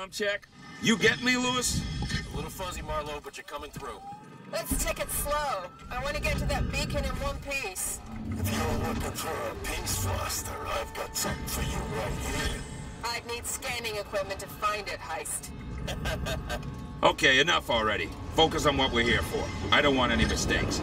com check? You get me, Lewis? A little fuzzy, Marlow, but you're coming through. Let's take it slow. I want to get to that beacon in one piece. If you're looking for a piece Foster, I've got something for you right here. I'd need scanning equipment to find it, Heist. Okay, enough already. Focus on what we're here for. I don't want any mistakes.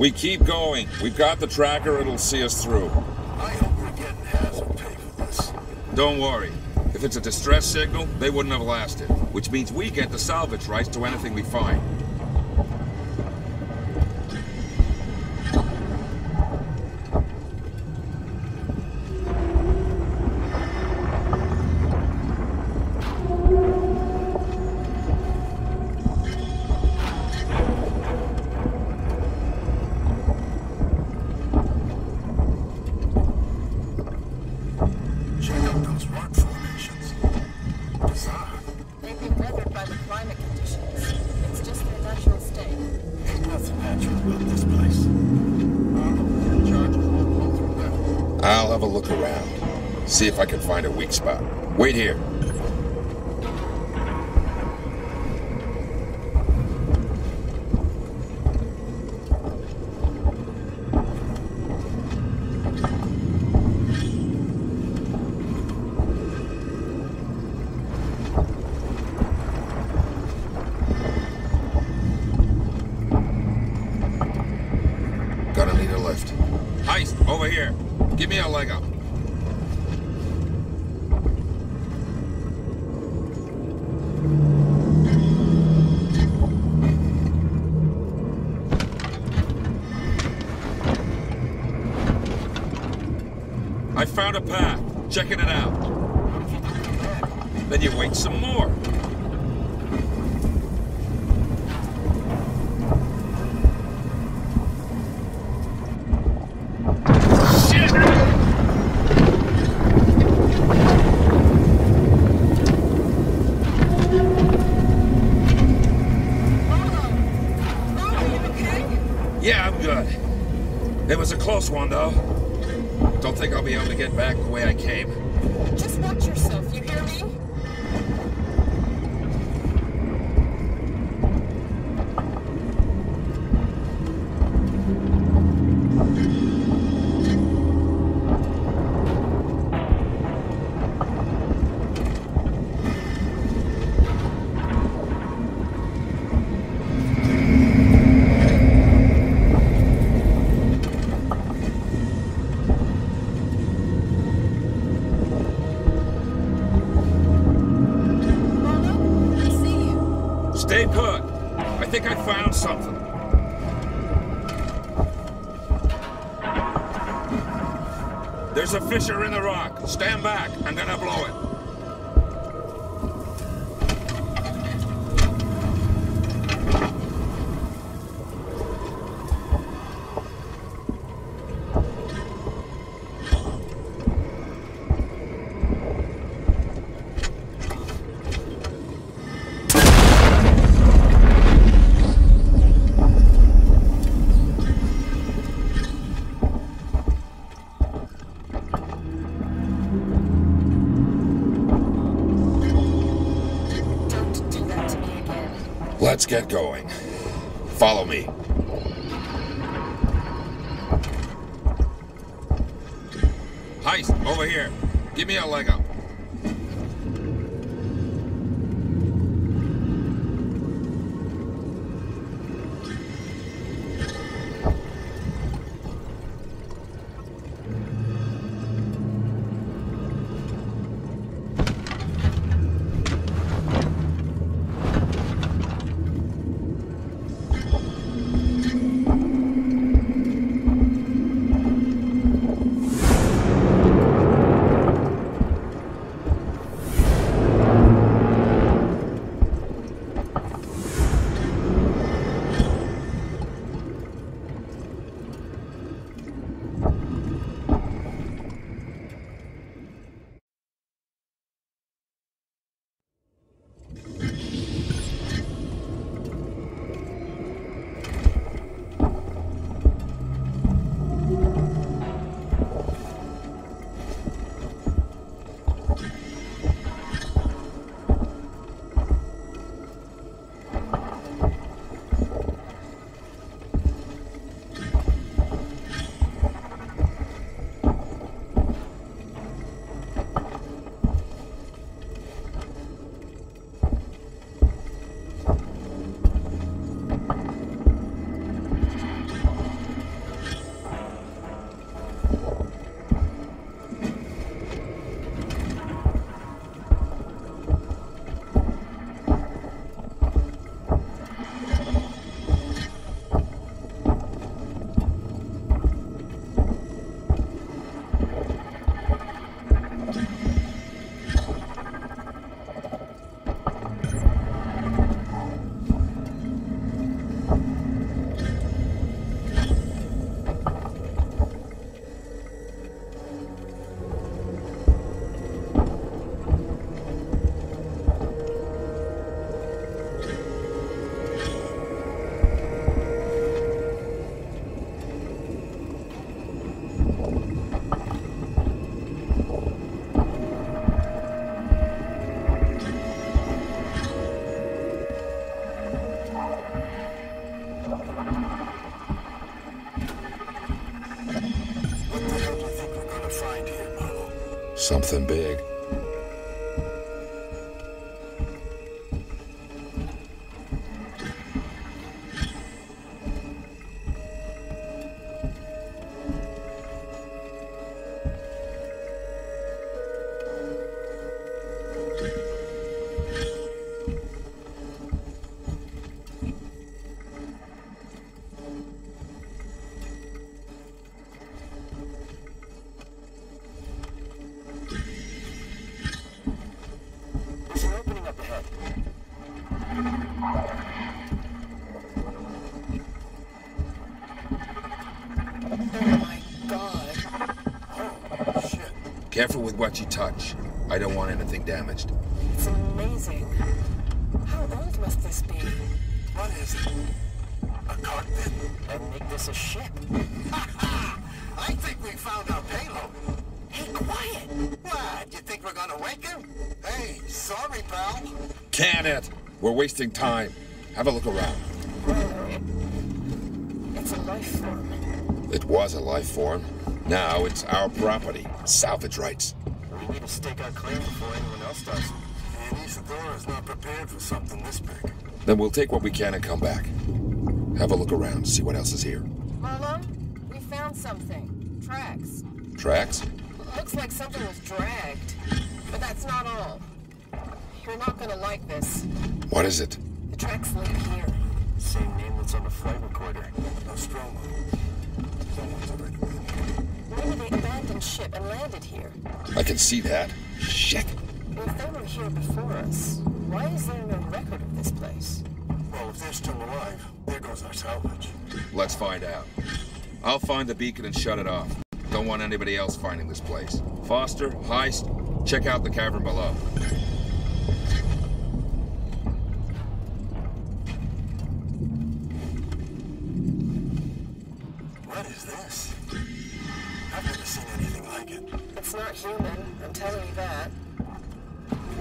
We keep going. We've got the tracker, it'll see us through. I hope we're getting hazard pay for this. Don't worry. If it's a distress signal, they wouldn't have lasted. Which means we get the salvage rights to anything we find. See if I can find a weak spot. Wait here. Get back get going. Follow me. Heist, over here. Give me a leg up. Something big. Careful with what you touch. I don't want anything damaged. It's amazing. How old must this be? What is it? A cockpit? And make this a ship. I think we found our payload. Hey, quiet! What? Do you think we're gonna wake him? Hey, sorry, pal. Can it? We're wasting time. Have a look around. Whoa, it's a life form. It was a life form. Now it's our property. Salvage rights. We need to stake our claim before anyone else does. And Anesidora's not prepared for something this big. Then we'll take what we can and come back. Have a look around, see what else is here. Marlow, we found something. Tracks. Tracks? Looks like something was dragged. But that's not all. You're not gonna like this. What is it? Here before us, why is there no record of this place? Well, if they're still alive, there goes our salvage. Let's find out. I'll find the beacon and shut it off. Don't want anybody else finding this place. Foster, Heist, check out the cavern below. What is this? I've never seen anything like it. It's not human, I'm telling you that.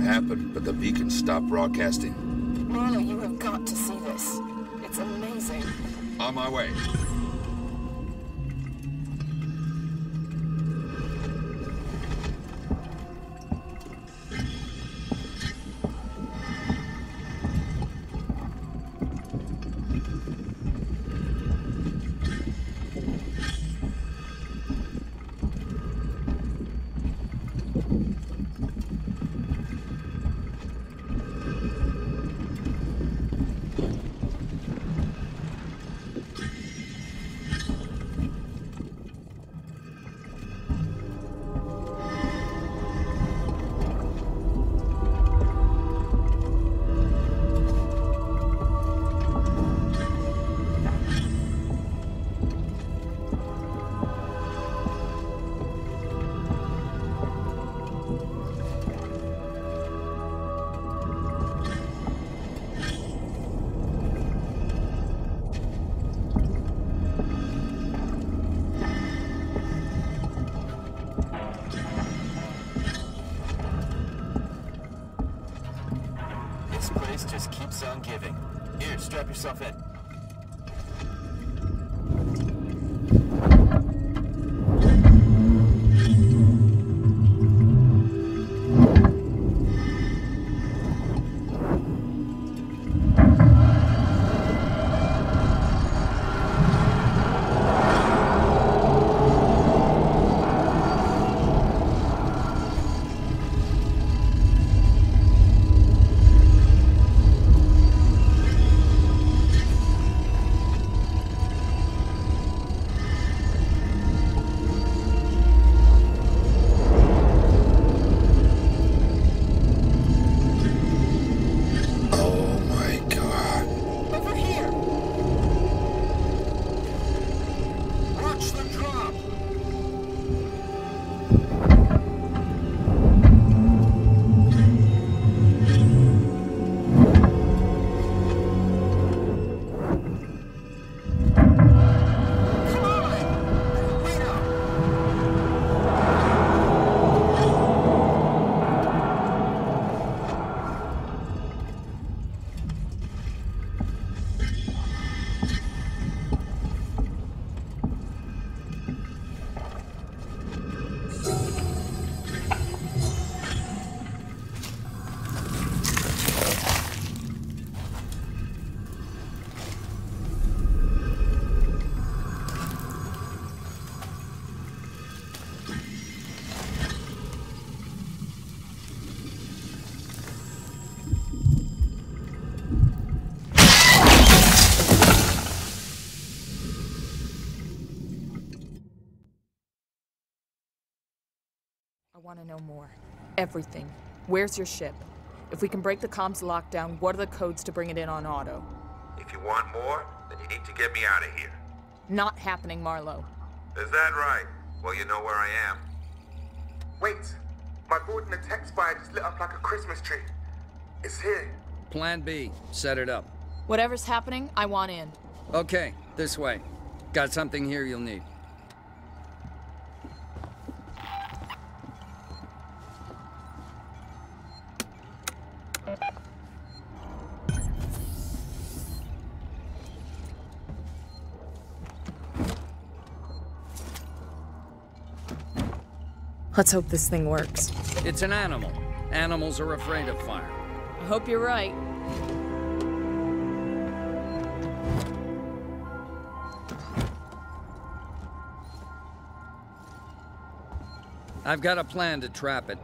what happened, but the beacon stopped broadcasting. Marlow, you have got to see this. It's amazing. On my way. Want to know more. Everything. Where's your ship? If we can break the comms lockdown, what are the codes to bring it in on auto? If you want more, then you need to get me out of here. Not happening, Marlow. Is that right? Well, you know where I am. Wait, my board in the text fire just lit up like a Christmas tree. It's here. Plan B. Set it up. Whatever's happening, I want in. Okay, this way. Got something here you'll need. Let's hope this thing works. It's an animal. Animals are afraid of fire. I hope you're right. I've got a plan to trap it.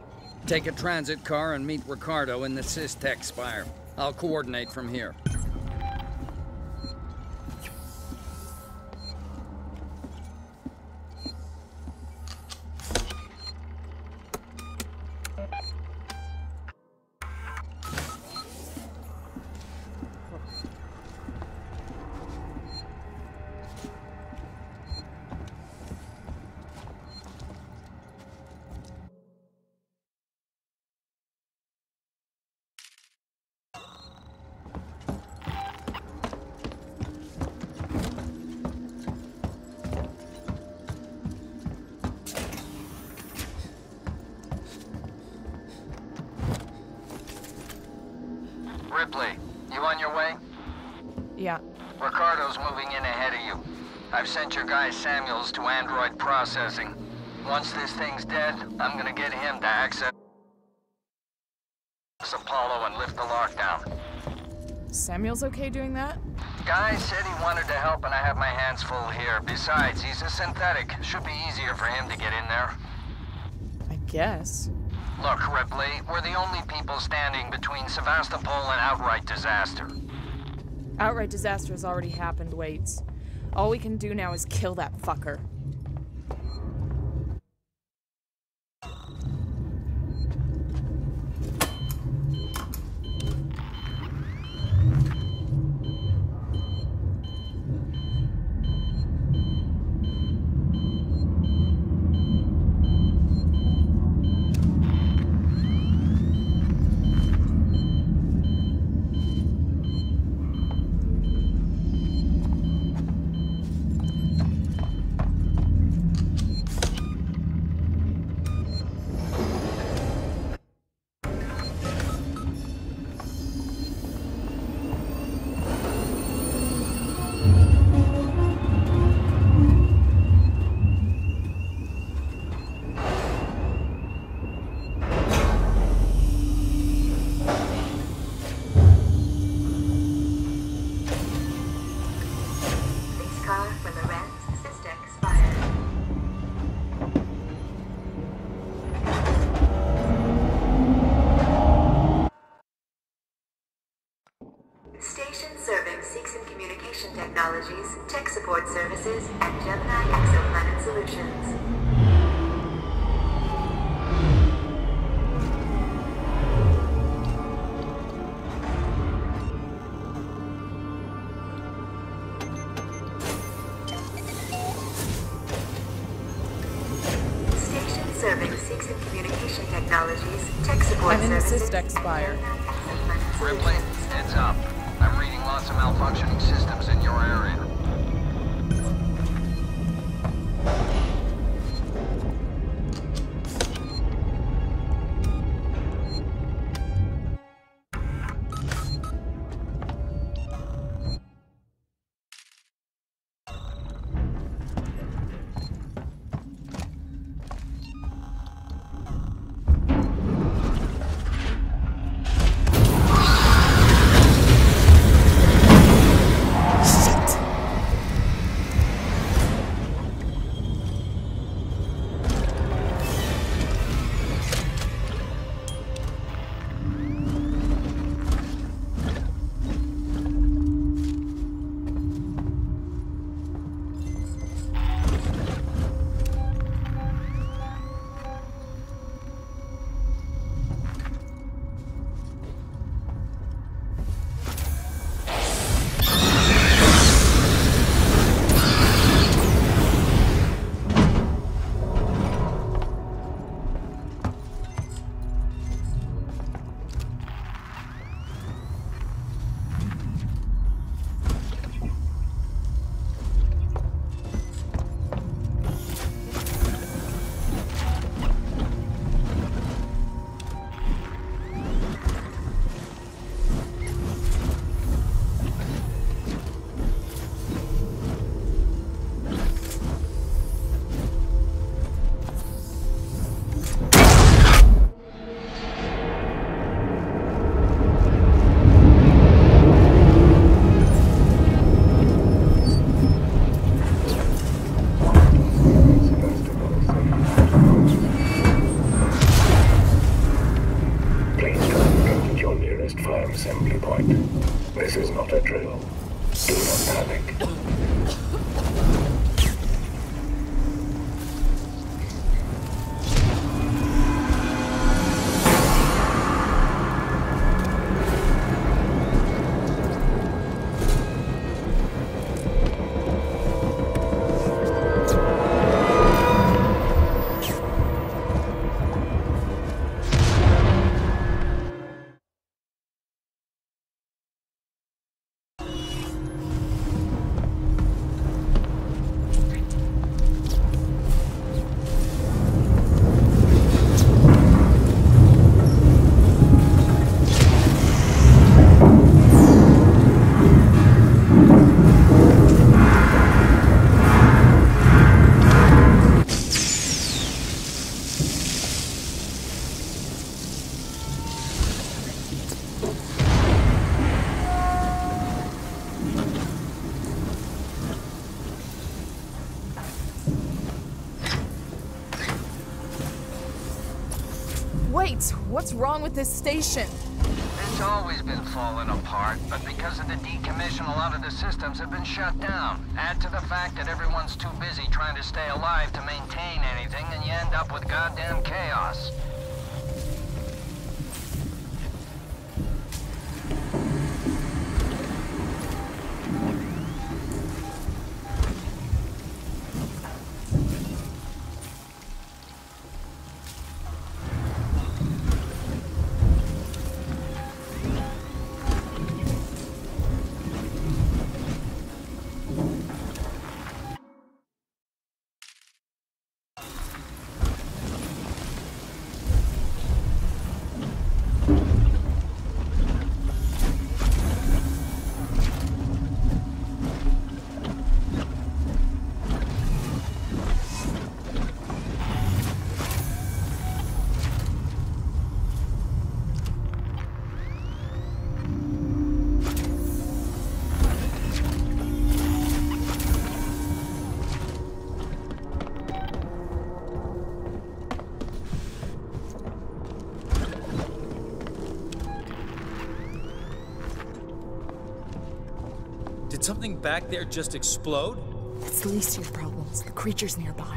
Take a transit car and meet Ricardo in the Systech Spire. I'll coordinate from here. Samuels to android processing. Once this thing's dead, I'm gonna get him to access Apollo and lift the lockdown. Samuel's okay doing that? Guy said he wanted to help and I have my hands full here. Besides, he's a synthetic. Should be easier for him to get in there. I guess. Look, Ripley, we're the only people standing between Sevastopol and outright disaster. Outright disaster has already happened, Waits. All we can do now is kill that fucker. stomach. This station? It's always been falling apart, but because of the decommission, a lot of the systems have been shut down. Add to the fact that everyone's too busy trying to stay alive to maintain anything, and you end up with goddamn chaos. Something back there just explode? It's the least of your problems. The creature's nearby.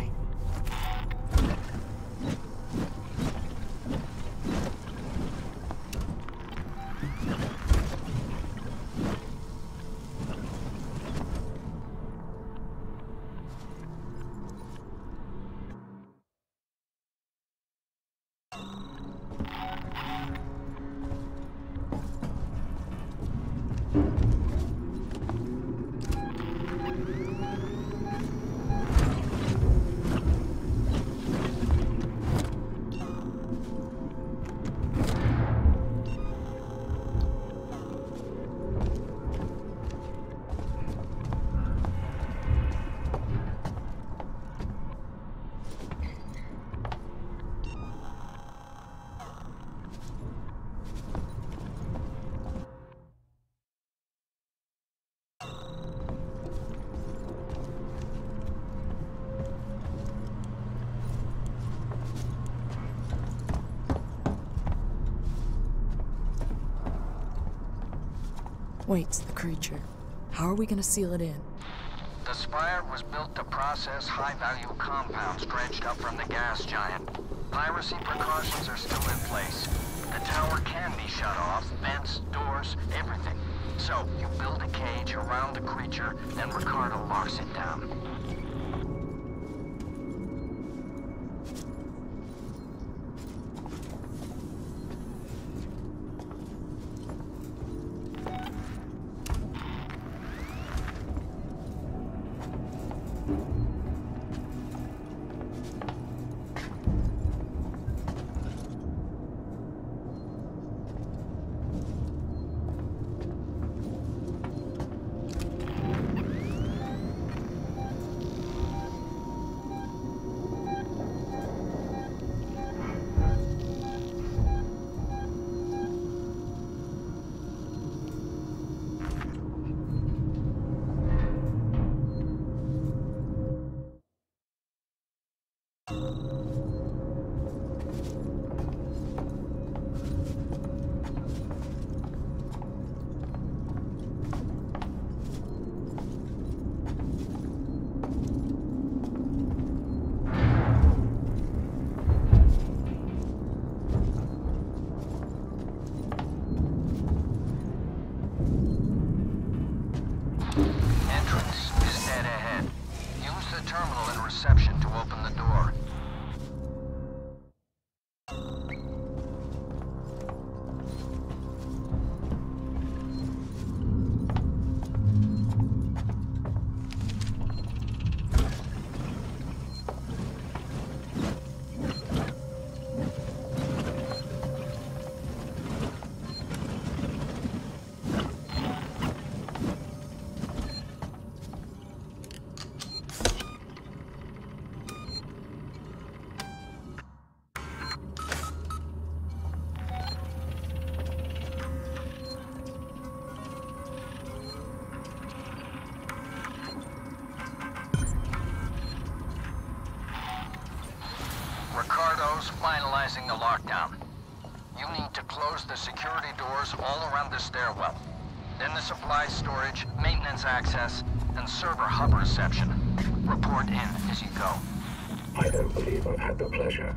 Creature. How are we gonna seal it in? The Spire was built to process high-value compounds dredged up from the gas giant. Piracy precautions are still in place. The tower can be shut off, vents, doors, everything. So, you build a cage around the creature, then Ricardo locks it down. Finalizing the lockdown. You need to close the security doors all around the stairwell. Then the supply storage, maintenance access, and server hub reception. Report in as you go. I don't believe I've had the pleasure.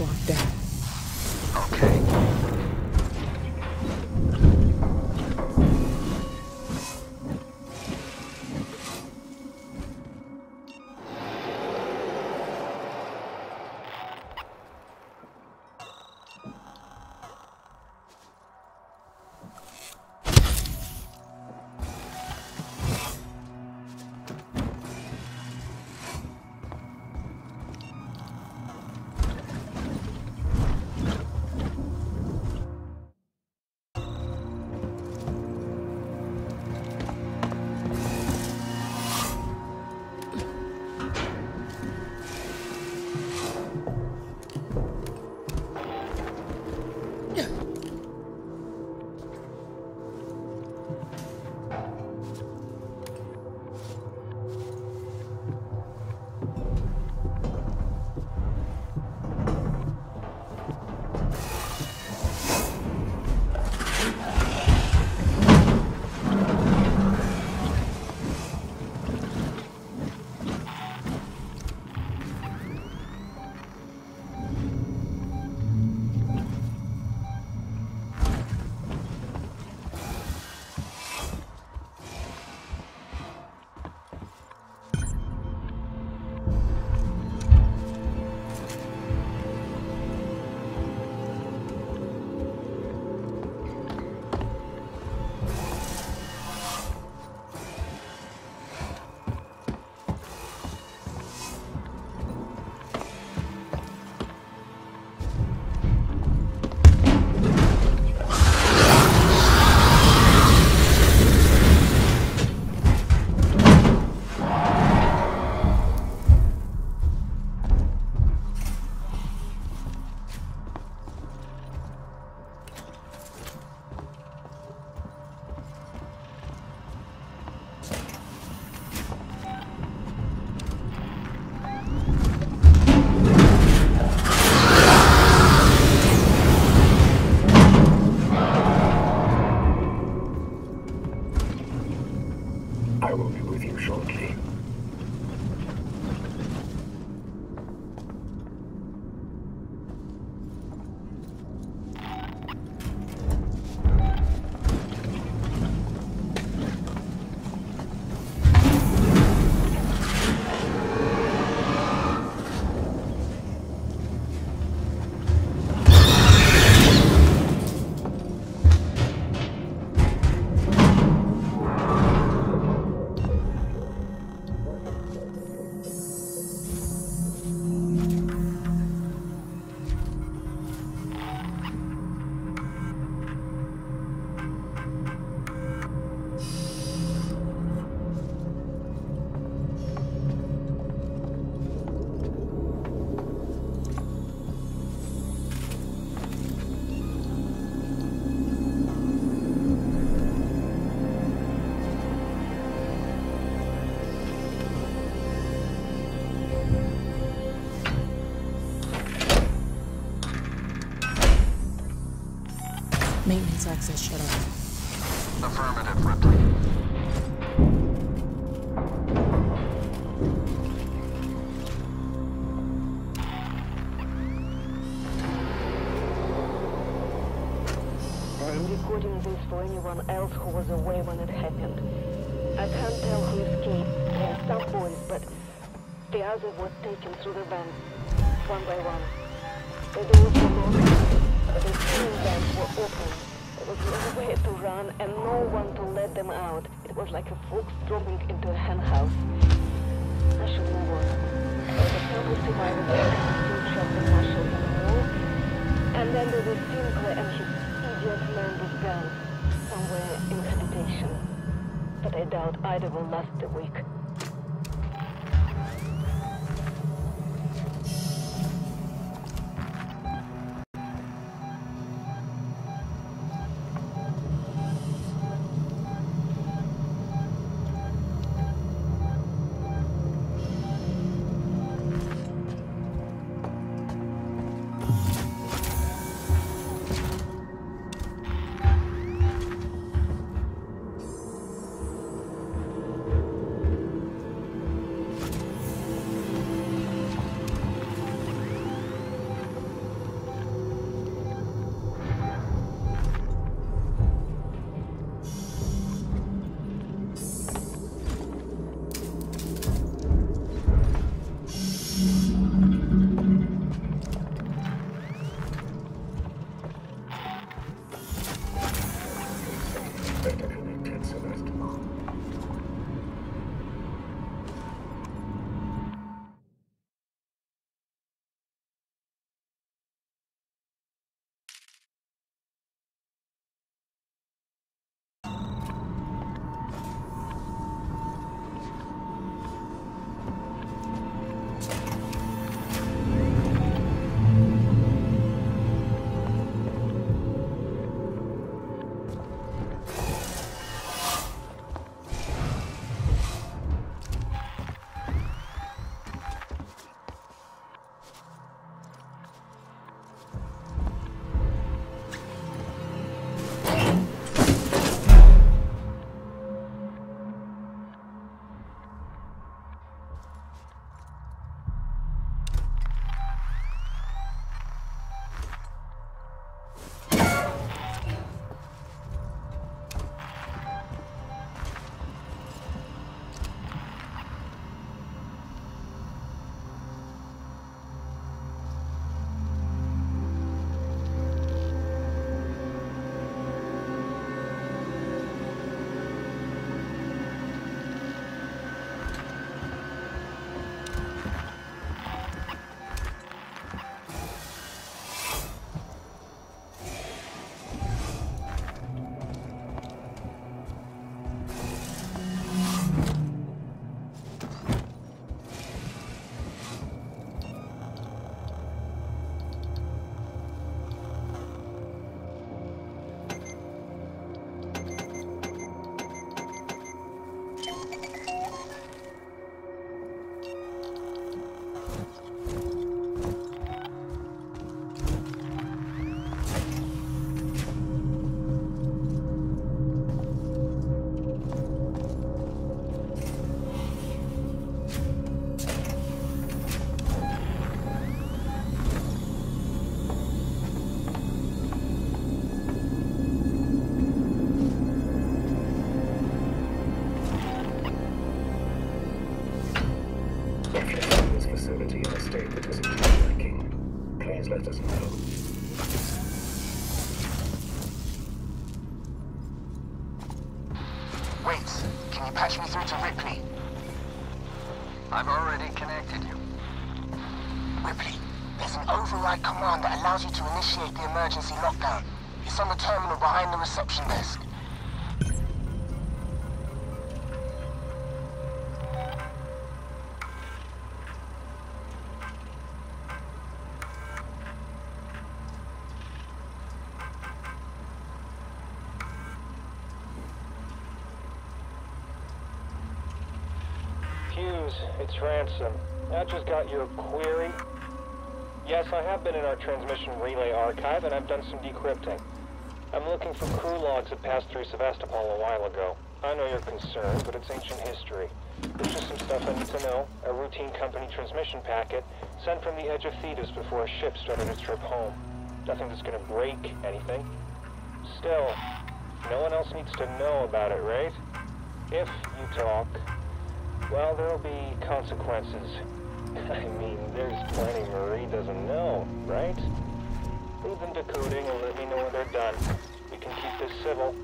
Locked down. Maintenance access shut off. Affirmative, Ripley. I'm recording this for anyone else who was away when it happened. I can't tell who escaped. There are some boys, but the others were taken through the vents, one by one. The doors were locked, but the steam vents were open. There was nowhere to run and no one to let them out. It was like a folk dropping into a hen house. I should move on. Was a couple survivors still trapped in Marshall in the wall. And then there was Sinclair and his idiot man with guns, somewhere in habitation. But I doubt either will last a week. It's Ransom. I just got your query. Yes, I have been in our transmission relay archive, and I've done some decrypting. I'm looking for crew logs that passed through Sevastopol a while ago. I know you're concerned, but it's ancient history. There's just some stuff I need to know. A routine company transmission packet sent from the edge of Thetis before a ship started its trip home. Nothing that's gonna break anything. Still, no one else needs to know about it, right? If you talk, well, there'll be consequences. I mean, there's plenty Marie doesn't know, right? Leave them decoding and let me know when they're done. We can keep this civil.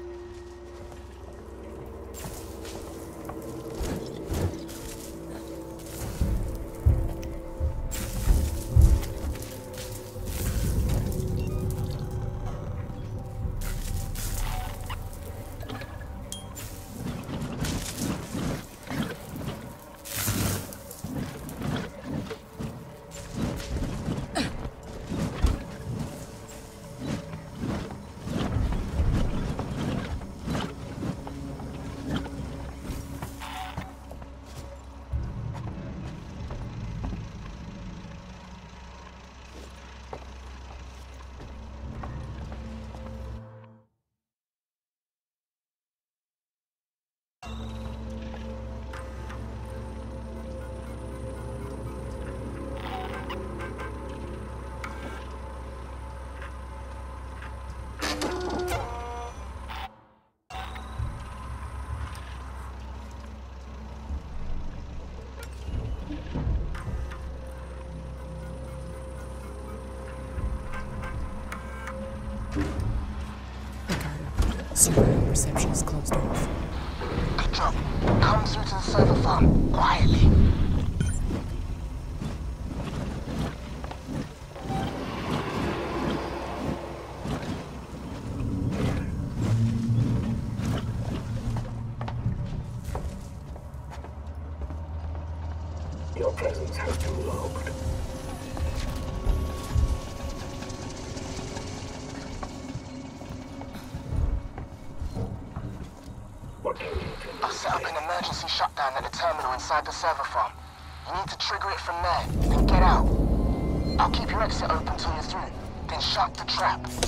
Reception is closed off. Good job. Come through to the server farm, quietly. Shut the trap.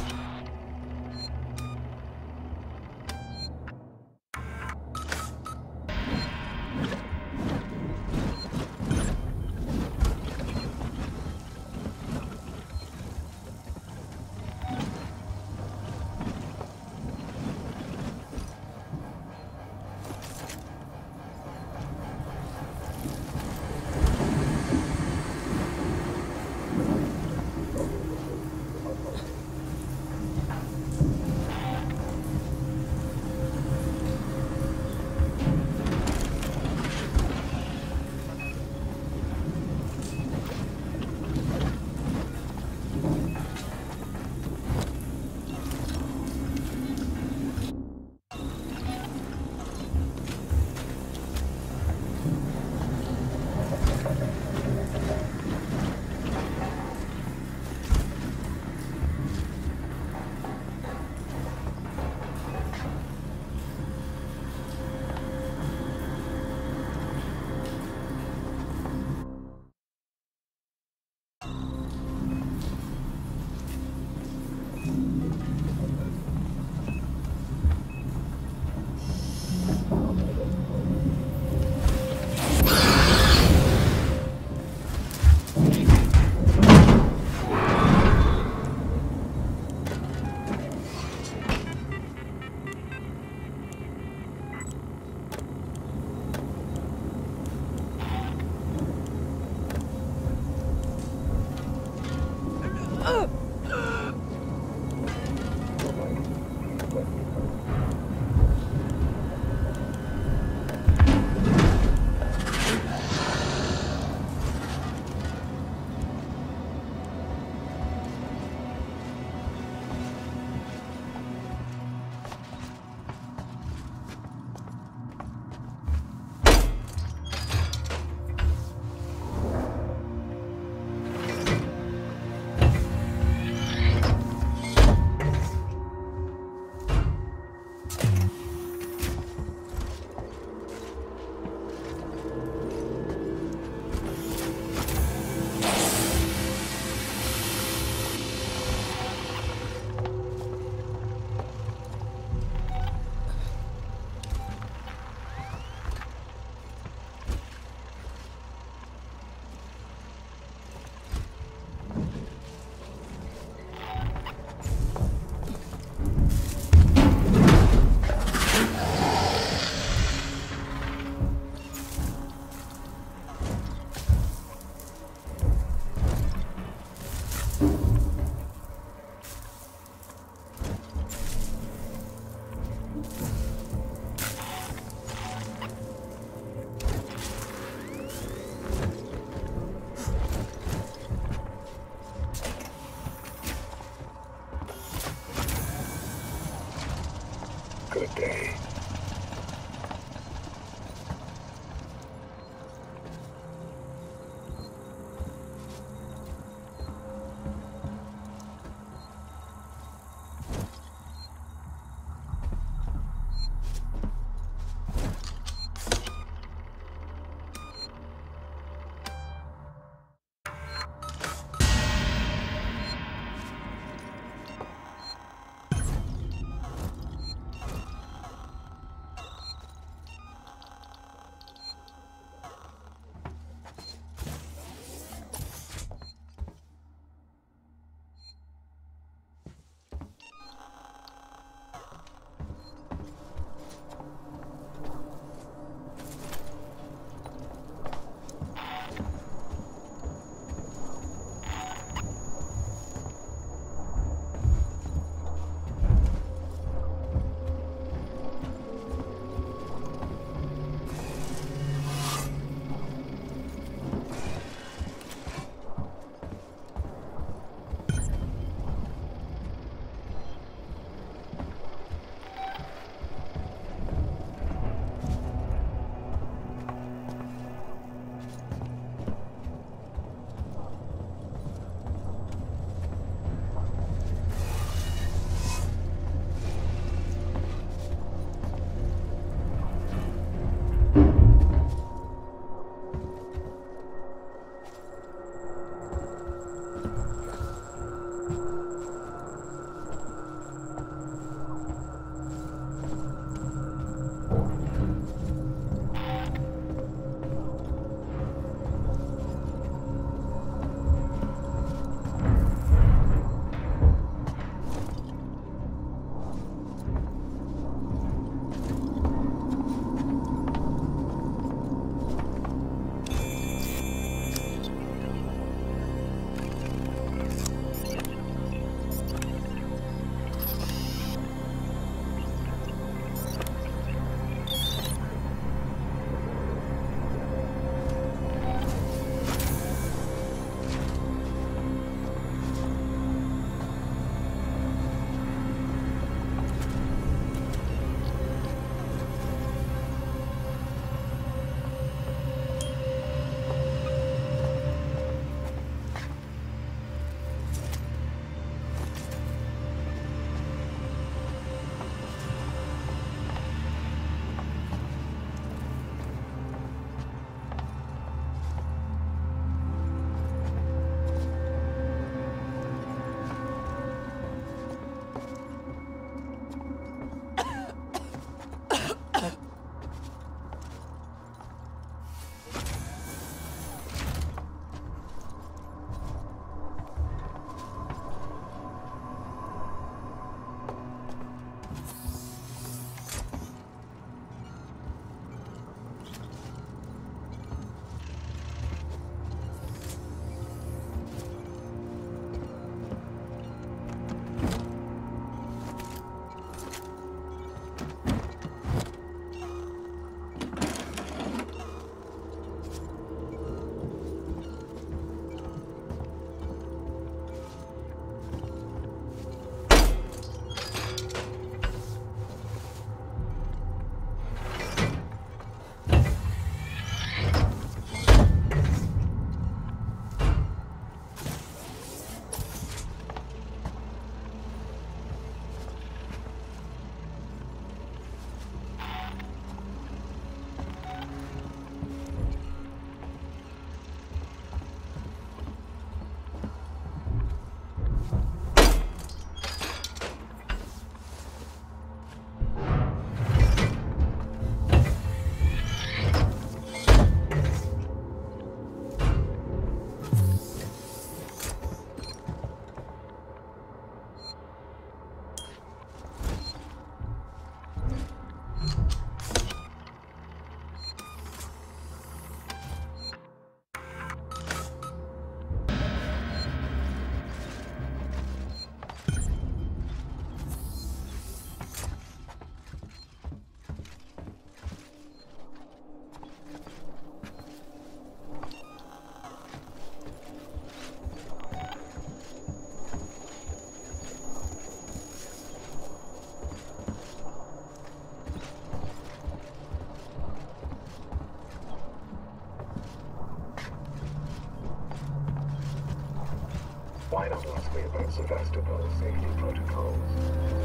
Sevastopol safety protocols.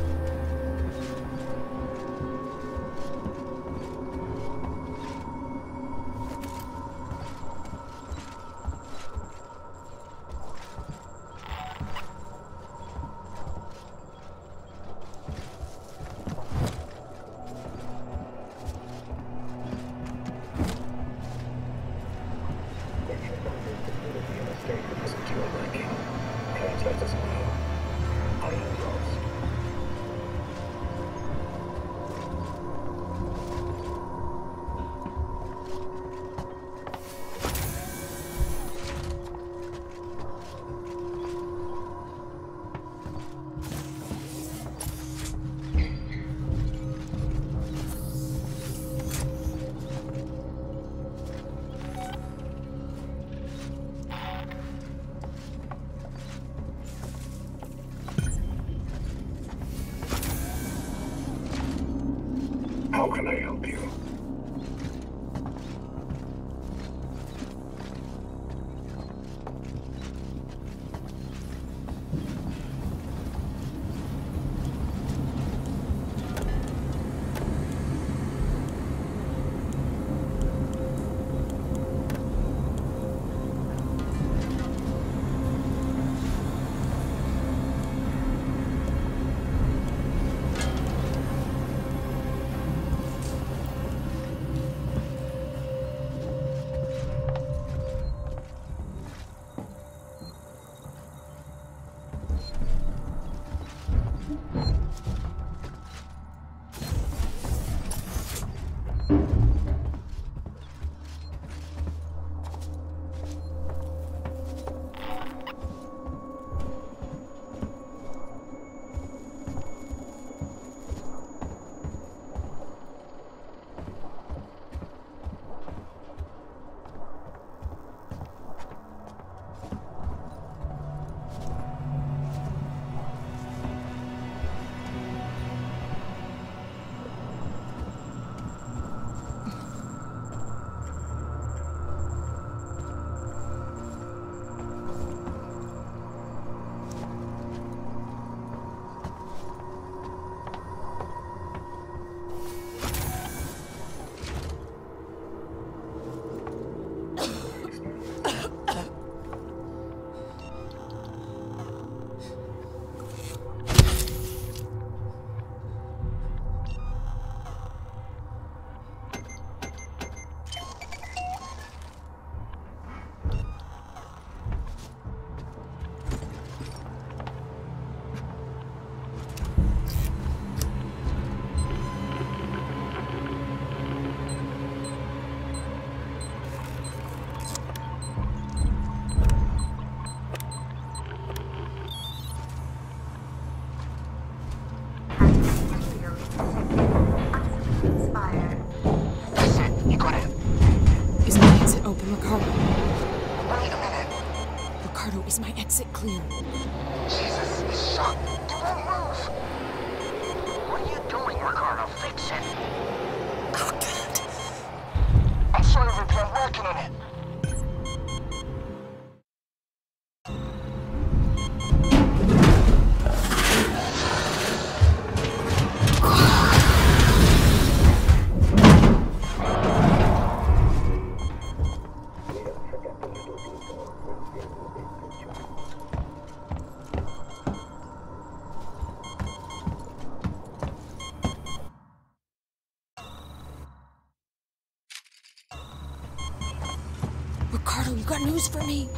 For me?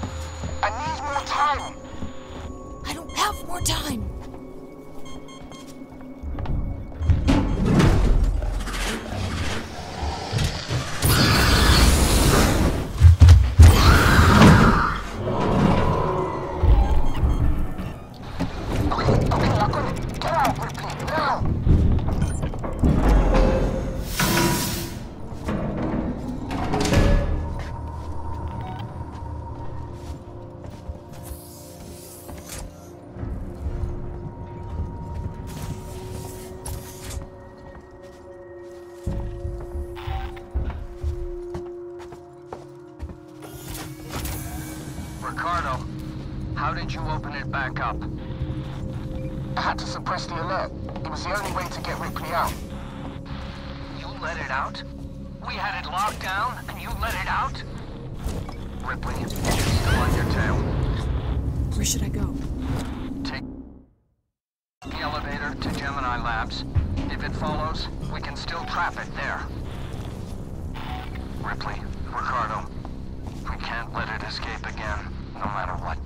I had to suppress the alert. It was the only way to get Ripley out. You let it out? We had it locked down, and you let it out? Ripley, you're still on your tail. Where should I go? Take the elevator to Gemini Labs. If it follows, we can still trap it there. Ripley, Ricardo, we can't let it escape again, no matter what.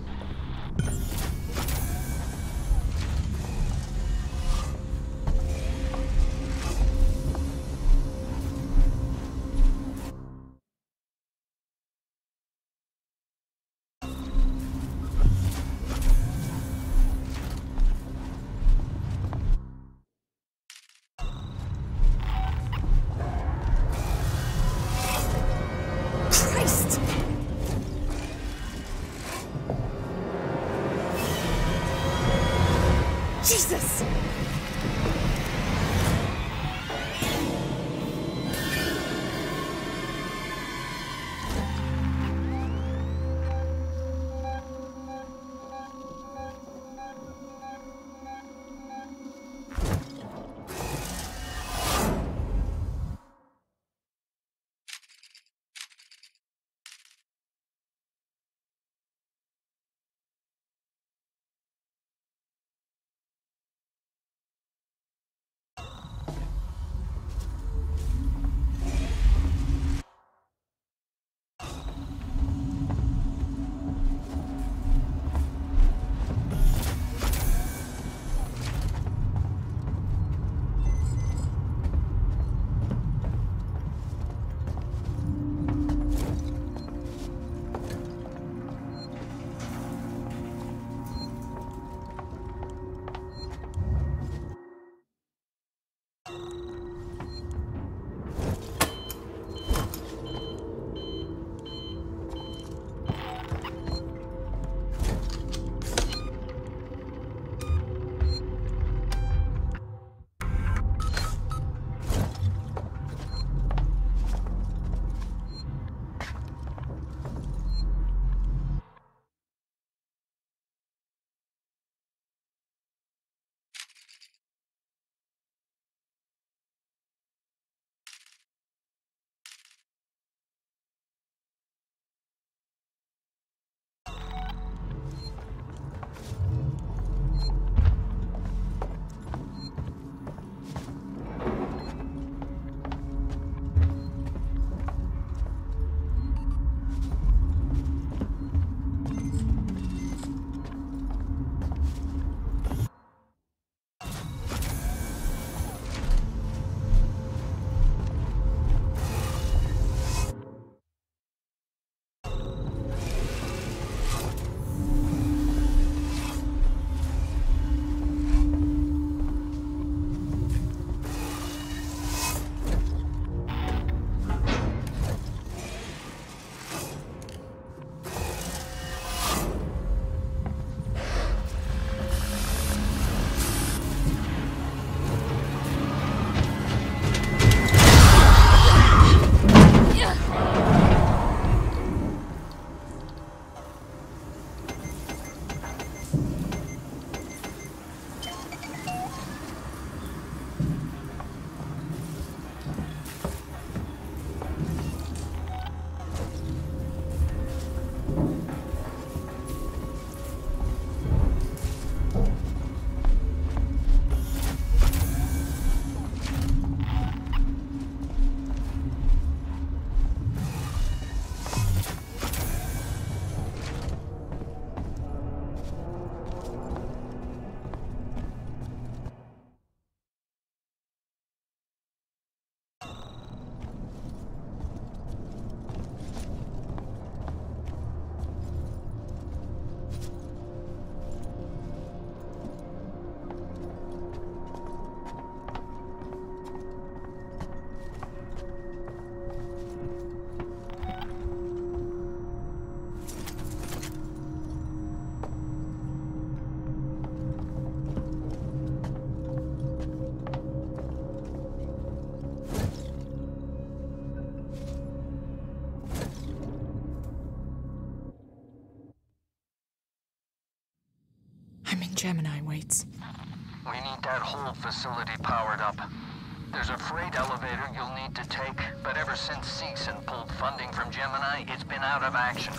Gemini waits. We need that whole facility powered up. There's a freight elevator you'll need to take, but ever since Seegson pulled funding from Gemini, it's been out of action.